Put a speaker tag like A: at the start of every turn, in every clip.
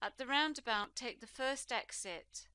A: At the roundabout, take the first exit.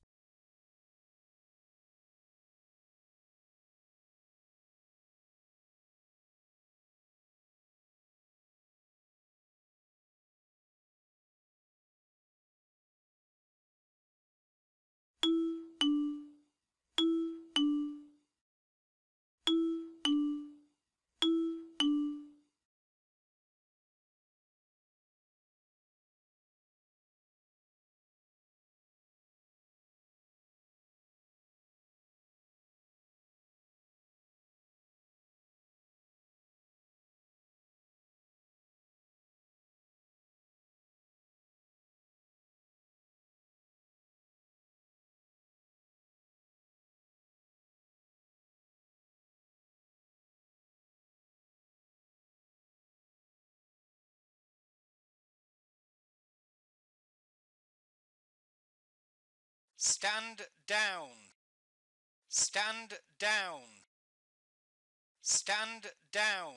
B: Stand down. Stand down. Stand down.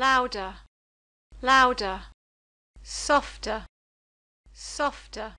A: Louder, louder, softer, softer.